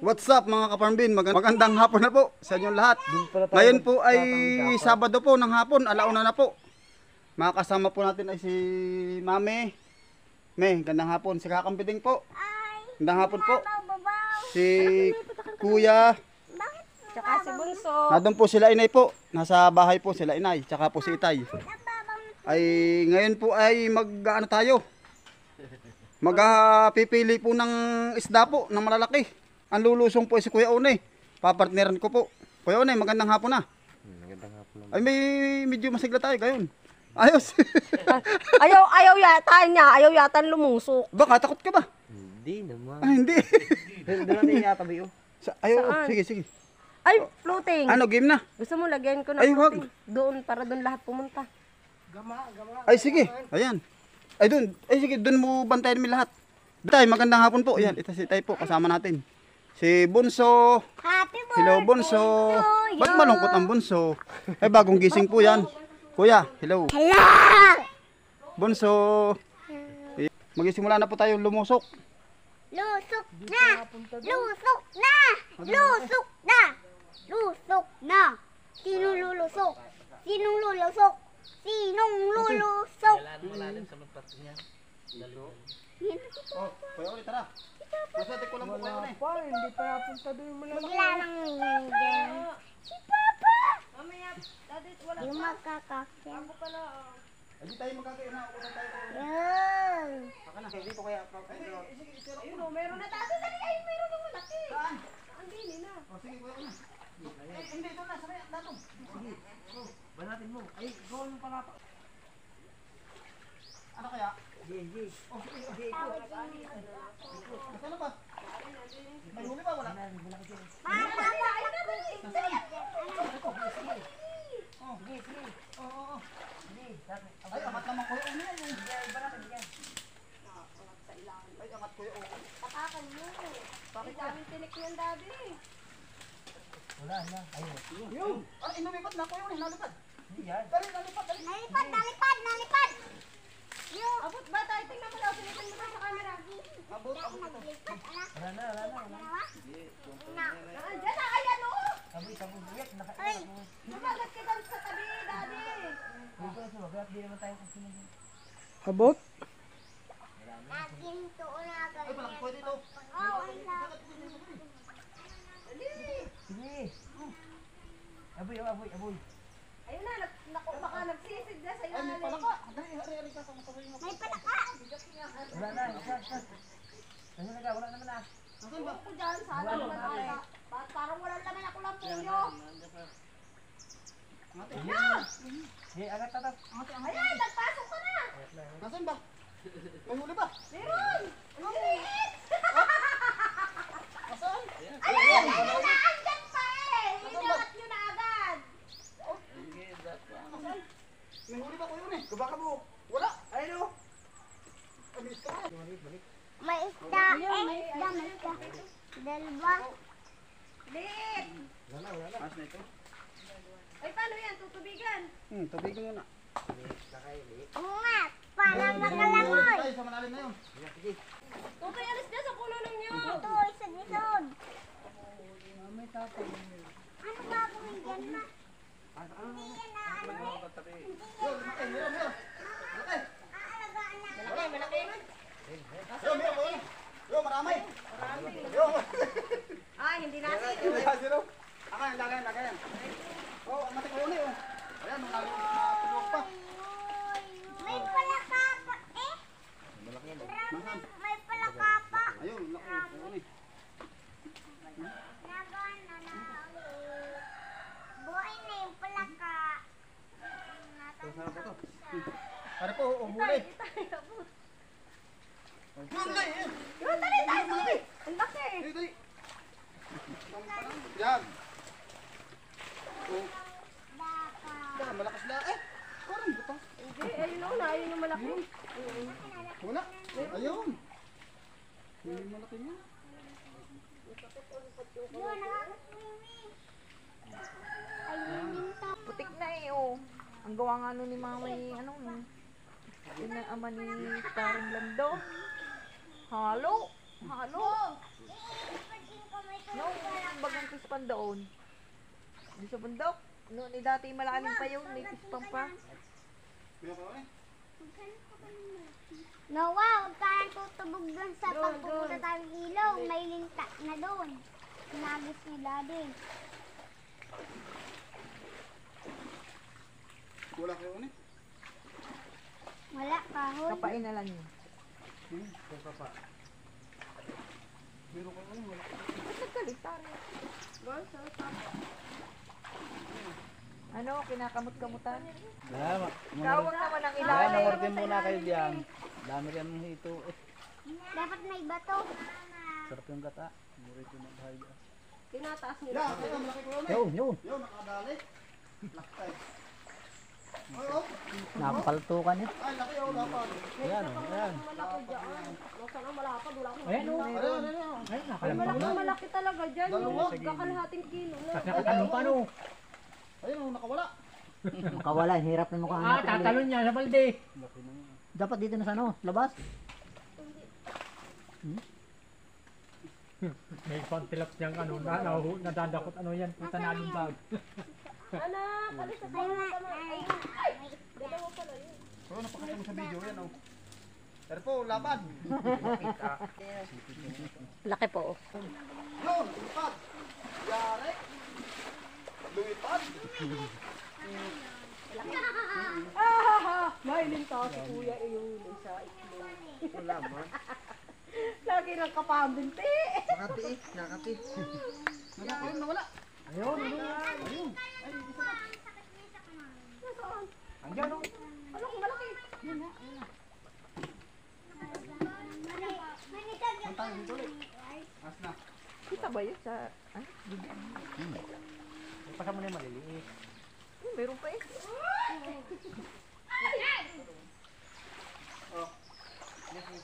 What's up mga kaparmbin? Mag- magandang hapon na po sa inyong lahat. Ngayon po ay Sabado po ng hapon, alauna na po. Makakasama po natin ay si Mame. Me, gandang hapon. Si Kakambiding po. Gandang hapon po. Si Kuya. Tsaka si Bunso. Nandun po sila inay po. Nasa bahay po sila inay. Tsaka po si Itay. Ay ngayon po ay mag ano tayo. Magpipili po ng isda po ng malalaki. Ang lulusong po ay si Kuya One. Papartneran ko po. Kuya One, magandang hapon na. Magandang hapon lang. Ay may medyo masigla tayo gayon. Ayos. Ayaw, ayaw yata niya. Ayaw yata lumusok. Baka takot ka ba? Hindi naman. Ah, hindi. Doon natin yatabi oh. Sa, ayo, Saan? sige, sige. Ay, floating. Ano, game na? Gusto mo lagyan ko ng Ay, wag. floating? Doon, para doon lahat pumunta. Ay, sige. Ayan. Ay, dun. Ay, sige, dun mo bantayan mo lahat. Tay, magandang hapon po. Ayan, ito si Tay po, kasama natin. Si Bunso. Happy Hello, Bunso. Ba't malungkot ang Bunso? Ay, bagong gising po yan. Kuya, hello. Hello! Bunso. Eh, Magisimula na po tayo lumusok. Lusok na! Lusok na! Lusok na! Lusok na! Sinong lulusok? Sinong lulusok? Sinong lulusok? Oh, kuya ulit, tara. Maswerte ko lang po kayo ulit. Bigla lang nangyayang. Si Papa! Yung magkakakyan. Ay, di tayo magkakain na. Ako na tayo. Yan. Aka na. Hindi po kaya. Meron na tayo. Dali kayo, meron ng malaki. Saan? Ang dini na. O, sige, kuya una. Eh, hindi, doon na. Sabay, dato. Sige. Banatin mo. Ay, gawin mo pala pa. Ano kaya? Hindi, hindi. Oh, sige. Sige, ikaw. Nasaan na ba? May huli ba? Wala. Papa! Oh, sige, sige. Oo, oo, oo. Ay, angat naman kuya una yun. Ay, angat kuya una. Takakan mo. Bakit daming tinik niyan, daddy? Wala na. Ayun. Yun. Ah, inumipad na kuya una. Nalipad. Hindi yan. Dali, nalipad. Nalipad, nalipad, nalipad! Yung Abot ba tayo? Tingnan mo daw. Sinipan mo daw sa camera. Abot, abot. anak. Wala na, wala na. Wala na. Na. Nandiyan na. Ayan o. Sabi, sabi, buyak. Naka, Ay! Sumagat ka doon sa tabi, daddy. Hindi ko sumagat. Di naman tayo kasi Abot? Laging tuon na agad. Ay, malaki kuya dito. Oh, ang laki. Sige. Aboy, aboy, aboy. Ayun na. nak- Naku, baka nagsisid na sa Ay, may ilalim. pala ka. Dali, hari, hari ka. Kamustahin mo. May palaka. Wala na. Isa, isa. Ano na Wala naman na. Nasaan ba? Ako dyan, sana naman ata. Ba't parang wala naman ako lang puyo? Sige, angat tatas. Ayan, nagpasok ka na. Nasaan ba? May huli ba? Meron. Liit. Nasaan? Ayan, naandyan pa eh. Inangat nyo na agad. May huli ba ka mo. Wala. Ayun o. Amis ka. May isda. Eh, isda, may isda. Dalawa. Liit. Mas na ito. Ay, paano yan? Tutubigan. Hmm, tubigan mo na. Oo nga. Para makalangoy. Tayo sa malalim na yun. Tutoy, alis dyan sa puno ng nyo. Ito, isa disod. Ano gagawin dyan, ma? Hindi yan na malaki. Malaki. Malaki, malaki. Kuya. Yun, marami. Ah, hindi natin. Hindi zero. Akayan, lagayan, lagayan. Oh, ang mati kuya una yun. Ayan, nung lalo na pa. May palaka pa eh. Nasaan? May palaka pa. Ayun, laki. Kuya una. Nagaan na na ulit. Buhay na yung palaka. Sarap ito. Pare po, umuli. Yun, dali. eh. Yun, dali, dali, dali. Ang laki. Dali, dali. Yan. Oh, Baka. yan, malakas na. Eh, parang buto. Hindi, ayun o, ayun yung malaki. Wala. Ayun. Yung malaki niya. Ayun. Putik na eh, oh. Ang gawa nga nun ni mama ni, ano, eh. Yun ang ama ni Paring Lando. Halo. Halo. Pan doon. Di sa bundok. Noon ni dati malalim pa pampa. Meron ka eh? Noah, huwag ka nang tutubog dun sa pagpupunta tayong ilong. May linta na doon. Nagis ni daddy. Wala kayo eh? Wala, kahoy. Kapain na lang yun. Meron kayo eh? Wala. Ba't nagkaligtar? Ano, kinakamot-kamutan? Dama. Kawag naman ang ilalim. namortin muna kayo diyan. Dami yan ito. Eh, Dapat may bato. sarap yung gata. Murit yung kaya malaki ko yun. Yun, yun. Nakadali. Laki Napapaltukan eh. Ay, laki oh, dapat. Ayan, oh, ayan. Ayan, oh. Ano, ano, ano? Ay, nakalampan. Malaki talaga dyan. Dalawa. Kakalahating kilo. Kasi nakatalong pa no. Ayun, oh, nakawala. Makawala, hirap na mukha Ah, tatalon niya sa balde. Dapat dito na sa ano, labas. May pantilap niyang ano, na, na, nadadakot ano yan, puta na alumbag. Anak, alis sa Ay, ay, ay. Oh, napakita mo sa video yan, oh. Pero po, laban. Laki po. Yun, lumipad. Yari. Lumipad. Ah, may linta si kuya yung sa itlog. Wala mo. Lagi ng kapambinti. Ayun, nawala. Ayun, Ayun. Ay, isa pa. andyan oh. Ano kung malaki? Saan tayo dito ulit? As na. Kita ba yun sa... Ano? Ipasa mo na yung maliliit. Hmm, meron pa eh.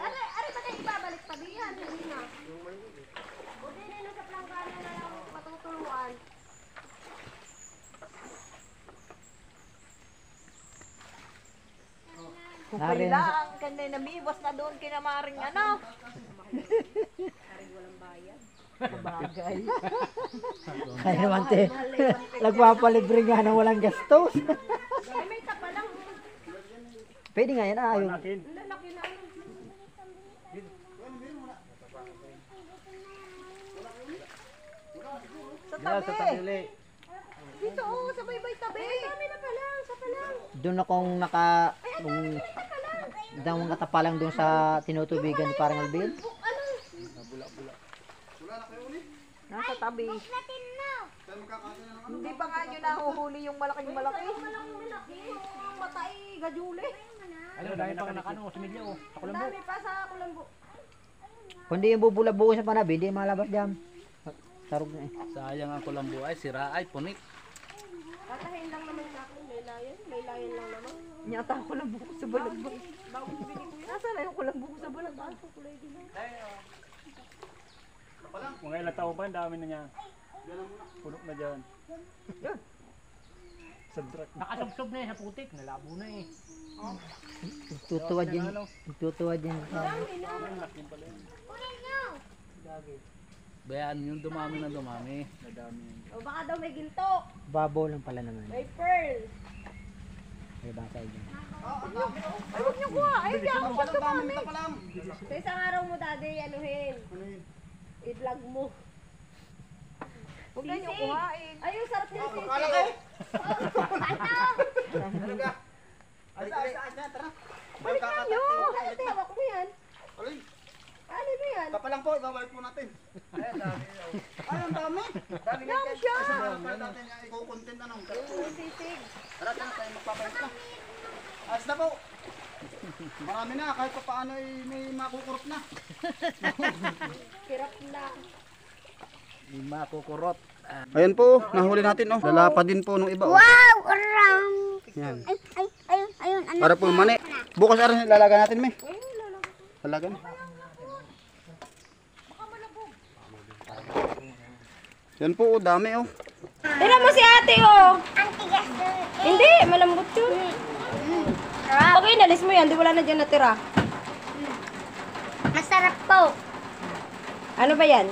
Ano, ano ba kayo ibabalik pa diyan? Hindi na. Buti na nung sa planggana na lang matutuluan. Kung Narin- kaila ang kanay namiwas na doon kinamaring ano. Bagay. Kaya naman te, nagpapalibre nga na walang gastos. Ay, may tapa lang. Pwede nga yan, ah, yung ano. Sa Yan, sa tabi. Dito oh, sa baybay tabi. Dami na pala, sa palang. doon akong naka, nung, dang katapalang doon sa tinutubigan ni parang Albil. Ano? Wala na kayo ulit. Nasa tabi. Na. Na. Hindi pa nga nyo nahuhuli yung malaking malaki. Walang malaki. Yung mata ay gajuli. Ano, dahil pa nakano, sa milya oh. Sa kulambo. Dami pa sa kulambo. Kundi yung bubula-buo sa panabi, hindi malabas dyan. Sarog na eh. Sayang ang kulambo ay sira ay punit. Tatahin lang naman sa akin. May layan. May layan lang naman. Nyata ang kulang buko sa balagbag. Na yung kulang buko sa balagbag? Mga ilang tao pa, ang dami na niya. Puno na dyan. Yun. Sa truck. Nakasubsob na eh, sa putik. Nalabo na eh. Tutuwad yan, tutuwad yan. Bayaan yung dumami na dumami. Nadami. O baka daw may ginto. Babaw lang pala naman. May pearl. May basa dyan. Ay, huwag niyo kuha. Ay, hindi ako dami, tapalang. Sa isang araw mo daddy, anuhin. Ano yun? I-vlog mo. Huwag na niyo kuhain. Ay, yung sarap niya sisi. Ano ka? Asa, tara. Balik na niyo. Oh, ay, ate, hawak mo yan. Alin, Ano mo yan? tapalang po, ibabalik po natin. Ay, ang dami. Ay, ang dami. Dami Yan siya. Ay, natin yung iko-content ano. Yung sisig. Tara, tara, tayo magpapalit na. Ayos na po. Marami na, kahit pa paano ay may makukurot na. Kirap na. Lima kukurot. Ayan po, nahuli natin oh. Lalapa din po nung iba oh. Wow, arang. Yan. Ay, ay, ayun, ayun. Para po mani. Bukas aras lalaga natin, me. Lalaga na. Yan po, oh, dami oh. Tira mo si ate oh. Ang tigas nun. Hindi, malambot yun. Mm. Okay, nalis mo yan. Di wala na dyan natira. Masarap po. Ano ba yan?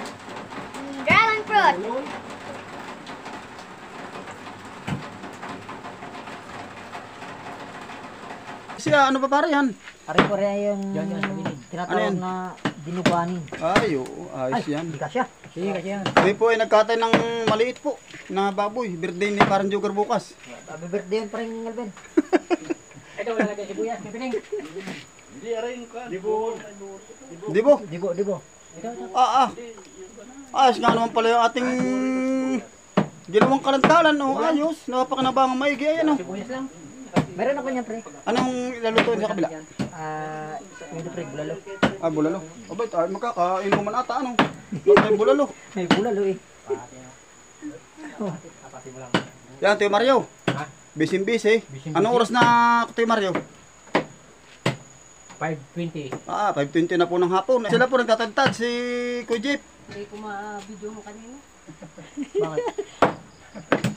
Dragon fruit. Siya, ano ba pare yan? Pare-pare yung tinatawag ano na dinuguanin. Ay, oo, ayos yan. Hindi ka siya. Sige, kasi yan. Kami po ay nagkatay ng maliit po na baboy. Birthday ni parang Joker bukas. Happy birthday yun pa rin, Alvin. Ito, wala lagay sibuyas. Pipining. Di po? Dibo, dibo. Ah, ah. Ayos nga naman pala yung ating ginawang kalantalan. Oh, ayos. Napakanabangang maigi. Ayan, oh. Sibuyas lang. Meron ako niyan, pre. Anong ilalutuin sa kabila? Ah, yung pre, bulalo. Ah, bulalo. Abay, ay, magkakainuman ata, ano? Ba't may bulalo? May bulalo eh. Yan, Tio Mario. Bisim-bis eh. Anong oras na, Tio Mario? 520. Ah, 5.20 na po ng hapon. Sila po nagtatagtad, si Kuya Jeep. Hindi ko ma-video mo kanina. Bakit?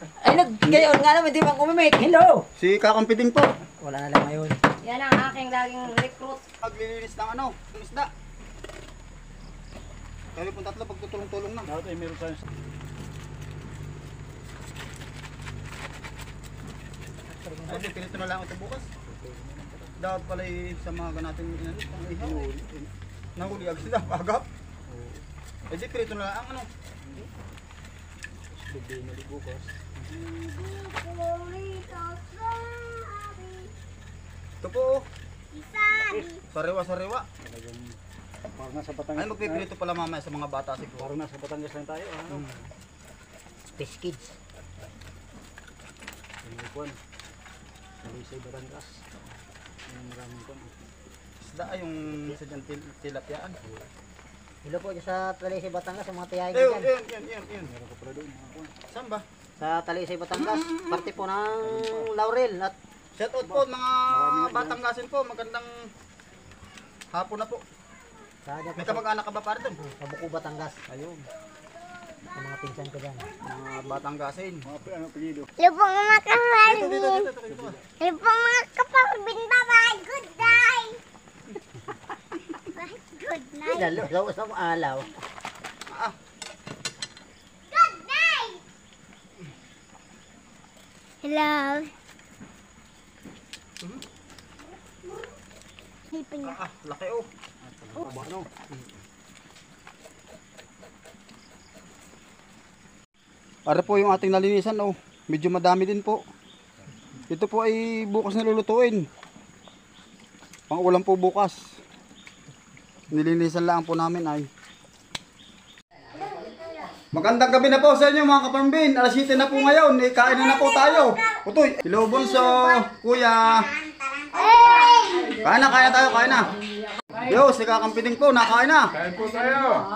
Ay, nag, ngayon nga naman, di ba kumimik? Hello! Si Kakampiting po. Wala na lang ngayon. Yan ang aking laging recruit. Maglilinis ng ano, ng isda. Kami po tatlo pagtutulong-tulong na. Dapat ay meron sa Ay, pinito na lang ito bukas. Dapat pala sa mga ganatin inalit, pang ihaw. eh. Nahuli agad sila, agap. Eh di, pinito na lang ano. Ito po, oh. sariwa-sariwa. parang nasa Batangas. Ay, magpipilito pala mamaya sa mga bata siguro. Parang nasa Batangas lang tayo. Ano? Fish kids. Yung kuwan. Malisay Batangas. Yung maraming kuwan. Isda ay yung sa dyan til tilapyaan. Hello po sa Talisay Batangas, sa mga tiyahin ko Ayun, dyan. yun, yun, yun, yun. Meron ko pala doon. Saan ba? Sa Talisay Batangas, parte po ng Laurel at Shout out po mga batang gasin po. Magandang hapon na po. sa dyan po May kamag-anak ka ba pare doon? sa Buko Batangas. Ayun. Sa mga pinsan ko dyan. Mga batang gasin. Mga pa- ano? Hello po mga dito, kaparbin. dito, mga kaparbin. Bye-bye. Good night. Good night. Lalo, sa sa alaw. Good night. Hello. Hipin niya. Ah, laki oh. Taba, ano? Para po yung ating nalinisan oh. Medyo madami din po. Ito po ay bukas na lulutuin. Pang ulam po bukas. Nilinisan lang po namin ay. Magandang gabi na po sa inyo mga kapambin. Alas 7 na po ngayon. Eh, kain na na po tayo. Utoy. Hello Bonso. Kuya. Kain na, kain na tayo, kain na. Yo, si kakampiting po, nakain na. Kain po tayo.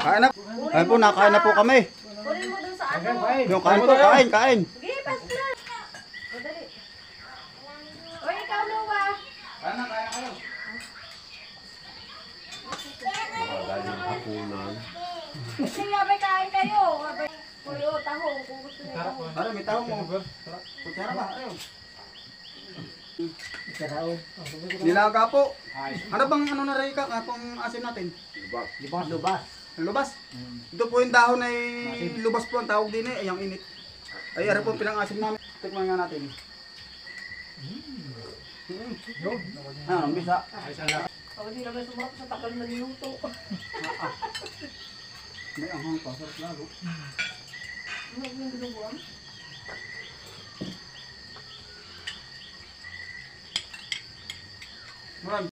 Kain na. Kain po, nakain na po kami. Kunin mo dun sa. Yung kain po, kain, kain. Kain na, kain na kayo. Kasi nga may kain kayo. Abay, Puyo, taho, kung gusto niyo. Ano, may tao mo. Kutsara ba? Ayaw. Nilaga po. Ano bang ano na rin ka? Kapang asim natin? Lubas. Lubas. Lubas. Ito po yung dahon ay lubas po ang tawag din eh. Ay, ang init. Ay, ano po pinang asim namin. Tikman nga natin. Mm. Ano, ang bisa. Pag hindi naman sumarap sa tagal na minuto. May anghang pa. Sarap lalo. Marami.